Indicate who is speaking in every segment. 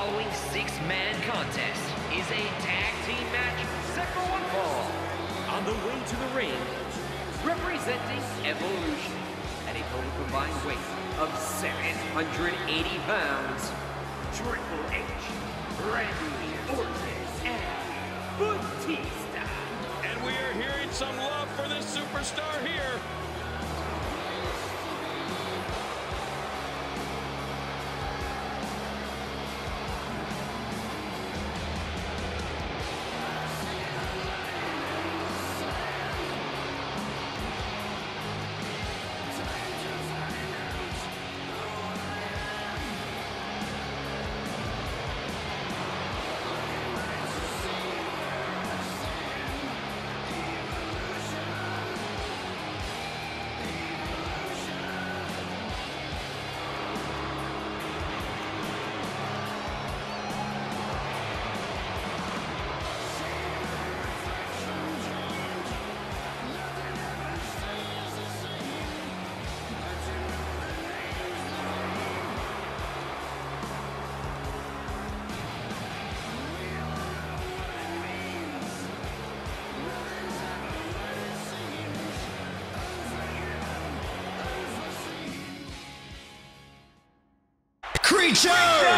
Speaker 1: following six-man contest is a tag team match set for one fall. On the way to the ring, representing Evolution at a total combined weight of 780 pounds, Triple H, Randy Orton, and Batista.
Speaker 2: And we are hearing some love for this superstar here.
Speaker 3: Creatures!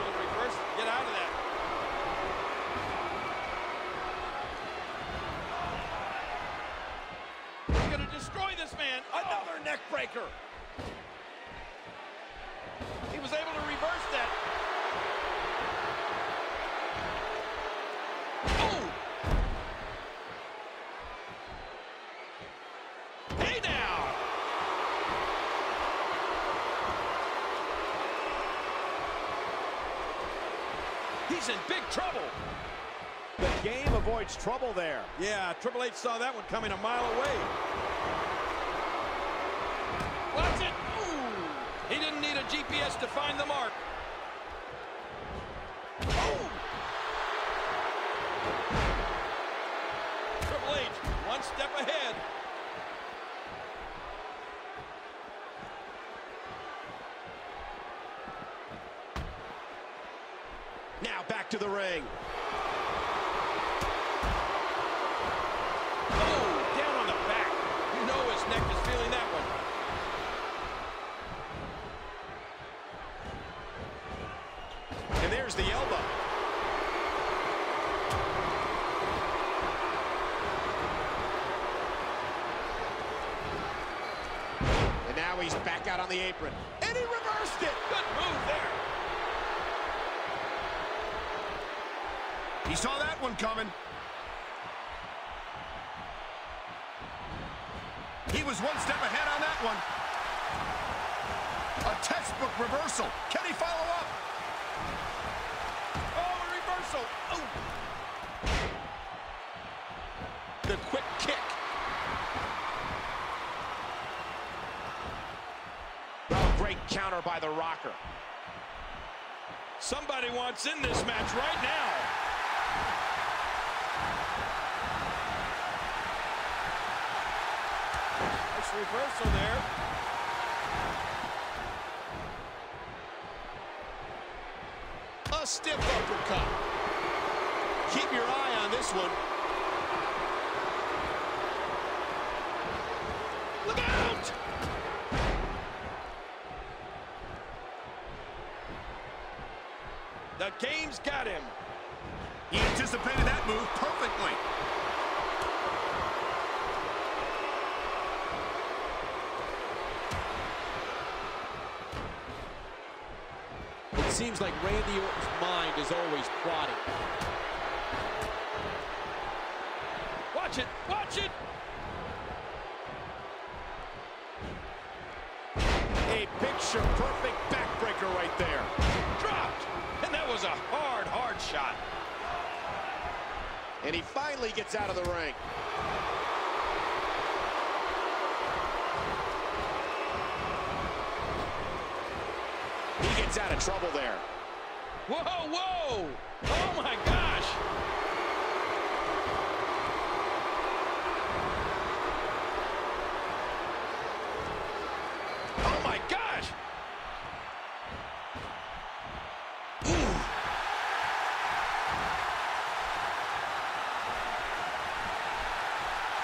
Speaker 2: To reverse, get out of that. He's gonna destroy this man. Another neck breaker. He was able to reverse that. Oh! Hey now! He's in big trouble.
Speaker 4: The game avoids trouble there.
Speaker 2: Yeah, Triple H saw that one coming a mile away. Watch it. Ooh. He didn't need a GPS to find the mark. Oh. Triple H, one step ahead.
Speaker 4: Ring.
Speaker 2: Oh, down on the back. You know his neck is feeling that one.
Speaker 4: And there's the elbow. And now he's back out on the apron. And he reversed it.
Speaker 2: Good move there.
Speaker 3: He saw that one coming. He was one step ahead on that one. A textbook reversal. Can he follow up?
Speaker 2: Oh, a reversal. Oh. The quick kick.
Speaker 4: Oh, great counter by the Rocker.
Speaker 2: Somebody wants in this match right now. Nice reversal there.
Speaker 4: A stiff uppercut. Keep your eye on this one. Look out!
Speaker 2: The game's got him.
Speaker 3: He anticipated that move perfectly.
Speaker 4: Seems like Randy Orton's mind is always plotting.
Speaker 2: Watch it. Watch it.
Speaker 4: A picture-perfect backbreaker right there.
Speaker 2: Dropped. And that was a hard, hard shot.
Speaker 4: And he finally gets out of the ring. Gets out of trouble there.
Speaker 2: Whoa, whoa. Oh, my gosh. Oh, my gosh.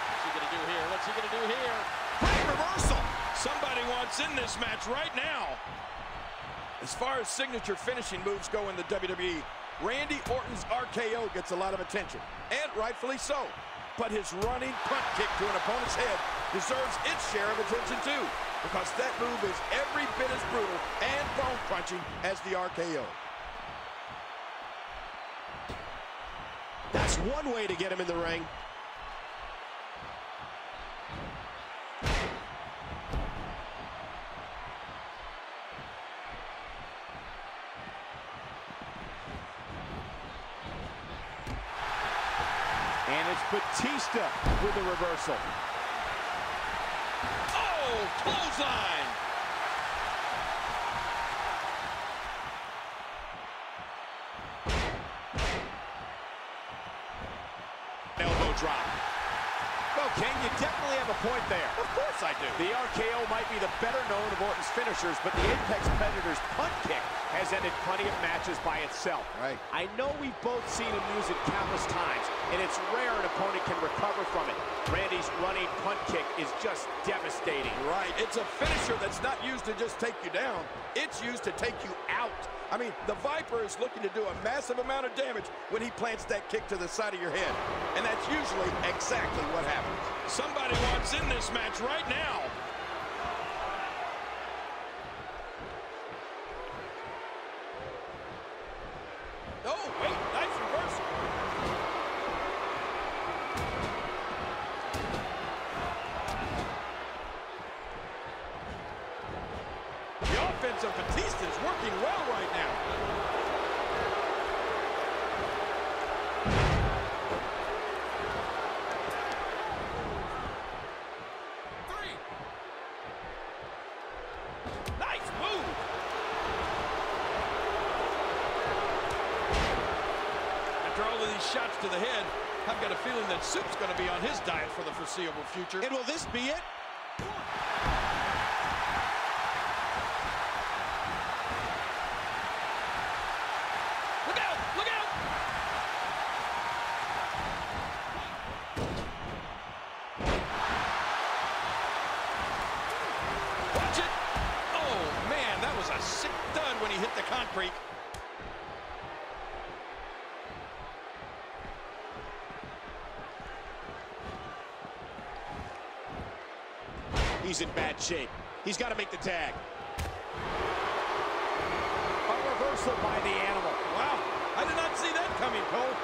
Speaker 2: What's he going to do here? What's he going to do here?
Speaker 3: Great reversal.
Speaker 2: Somebody wants in this match right now. As far as signature finishing moves go in the WWE, Randy Orton's RKO gets a lot of attention, and rightfully so. But his running punt kick to an opponent's head deserves its share of attention too, because that move is every bit as brutal and bone-crunching as the RKO.
Speaker 4: That's one way to get him in the ring. And it's Batista with the reversal.
Speaker 2: Oh, clothesline! Do.
Speaker 4: The RKO might be the better known of Orton's finishers, but the Apex Predator's punt kick has ended plenty of matches by itself.
Speaker 3: Right.
Speaker 4: I know we've both seen him use it countless times, and it's rare an opponent can recover from it. Randy's running punt kick is just devastating.
Speaker 2: Right, it's a finisher that's not used to just take you down. It's used to take you I mean, the Viper is looking to do a massive amount of damage when he plants that kick to the side of your head. And that's usually exactly what happens. Somebody wants in this match right now. Oh, wait, nice reversal. The offense of Batista is working well right now. Three. Nice move. After all of these shots to the head, I've got a feeling that Soup's going to be on his diet for the foreseeable future.
Speaker 4: And will this be it?
Speaker 2: Look out! Look out! Watch it! Oh, man, that was a sick dud when he hit the concrete.
Speaker 4: He's in bad shape. He's got to make the tag. A reversal by the animal.
Speaker 2: Wow, I did not see that coming, Cole.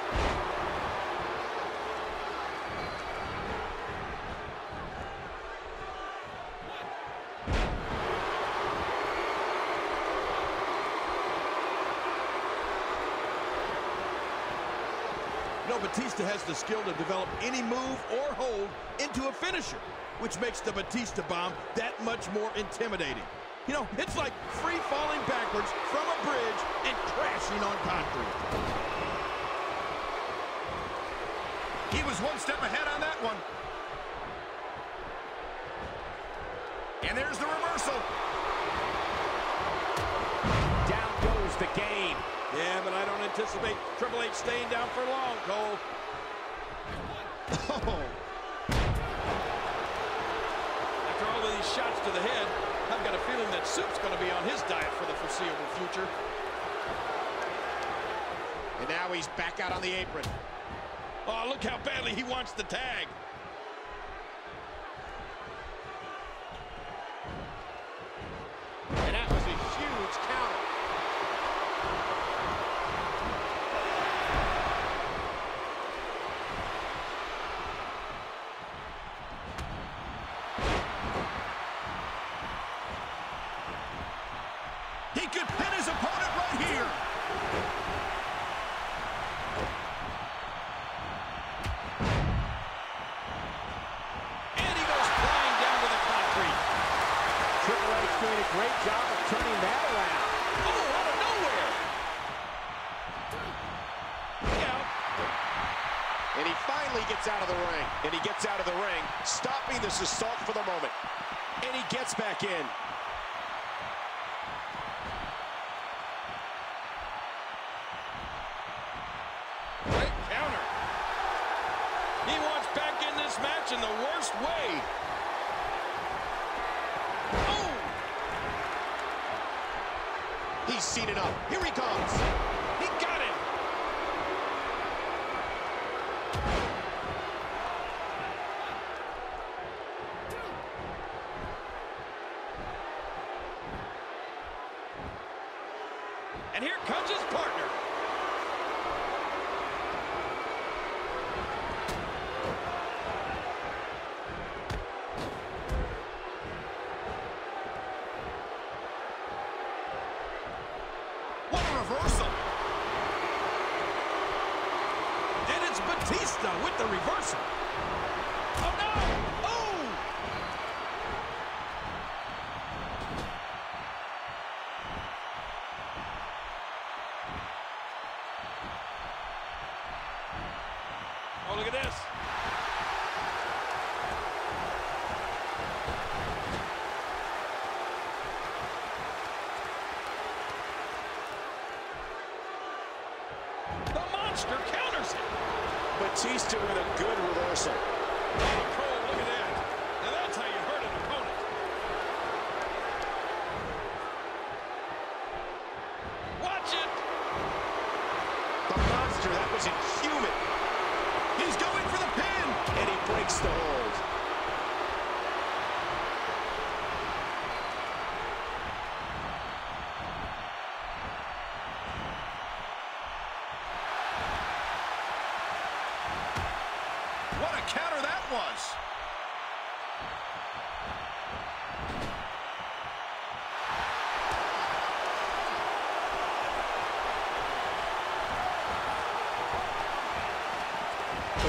Speaker 2: You know, Batista has the skill to develop any move or hold into a finisher, which makes the Batista bomb that much more intimidating. You know, it's like free falling backwards from a bridge and crashing on concrete.
Speaker 3: He was one step ahead on that one. And there's the reversal.
Speaker 4: Down goes the game.
Speaker 2: Yeah, but I don't anticipate Triple H staying down for long, Cole.
Speaker 3: Oh,
Speaker 2: After all of these shots to the head, I've got a feeling that Soup's going to be on his diet for the foreseeable future.
Speaker 4: And now he's back out on the apron.
Speaker 2: Oh, look how badly he wants the tag.
Speaker 4: And that was a huge counter.
Speaker 3: He could pin his opponent right here.
Speaker 2: And he goes flying down to the concrete.
Speaker 4: Triple H doing a great job of turning that around.
Speaker 2: Oh, out of nowhere. Look out.
Speaker 4: And he finally gets out of the ring. And he gets out of the ring, stopping this assault for the moment. And he gets back in.
Speaker 2: Great counter. He wants back in this match in the worst way.
Speaker 4: He's seen enough. Here he comes.
Speaker 2: He got him. And here comes his partner.
Speaker 3: What a reversal.
Speaker 2: And it's Batista with the reversal. Oh, no! Oh! Oh, look at this. The monster counters it.
Speaker 4: Batista with a good reversal.
Speaker 2: Oh, Cole, look at that. Now that's how you hurt an opponent. Watch it.
Speaker 4: The monster, that was inhuman.
Speaker 3: He's going for the pin.
Speaker 4: And he breaks the hold.
Speaker 3: What a counter that was.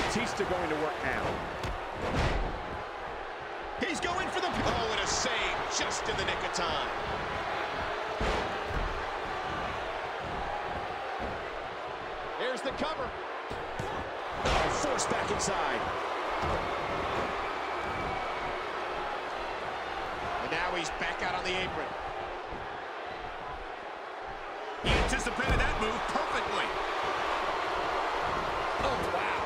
Speaker 4: Batista going to work now.
Speaker 3: He's going for the.
Speaker 4: Oh, and a save just in the nick of time. There's the cover. Oh, forced back inside. And now he's back out on the apron.
Speaker 3: He anticipated that move perfectly.
Speaker 2: Oh, wow.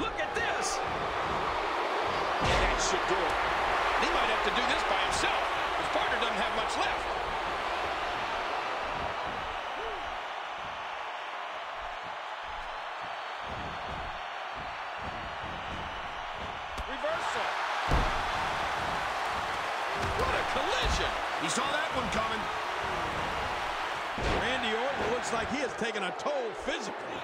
Speaker 2: Look at this.
Speaker 4: And that should do it.
Speaker 2: He might have to do this by himself. His partner doesn't have much left. Reversal. What a collision.
Speaker 3: He saw that one coming.
Speaker 2: Randy Orton looks like he has taken a toll physically.